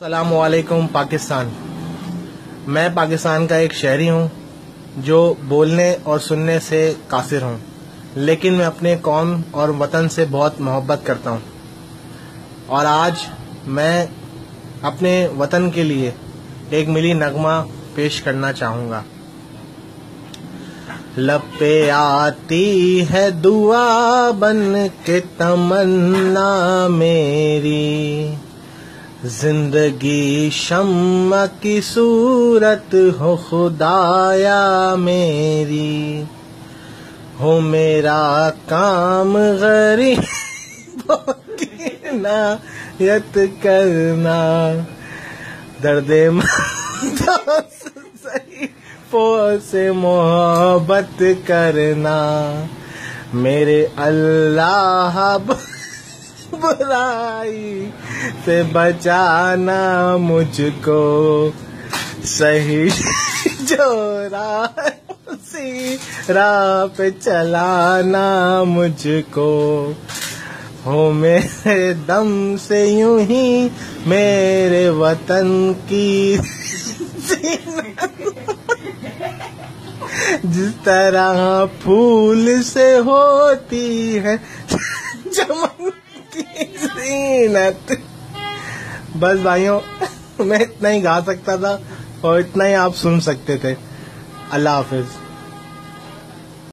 السلام علیکم، پاکستان۔ میں پاکستان کا ایک شہری ہوں جو بولنے اور سننے سے قاصر ہوں، لیکن میں اپنے قوم اور وطن سے بہت محبت کرتا ہوں۔ اور آج میں اپنے وطن کے لیے ایک ملی نغمہ پیش کرنا چاہوں گا۔ لب پہ آتی ہے دعا بن کے تمنا میری۔ زندگی شمع کی صورت ہو خدایا میری۔ ہو میرا کام غریب نایت کرنا۔ درد سے محبت کرنا۔ میرے اللہ برائی سے بچانا مجھ کو صحیح جو راہ پہ چلانا مجھ کو ہو میرے دم سے یوں ہی میرے وطن کی جس طرح پھول سے ہوتی ہے زینت بس بھائیوں، میں اتنا ہی گا سکتا تھا اور اتنا ہی آپ سن سکتے تھے۔ اللہ حافظ۔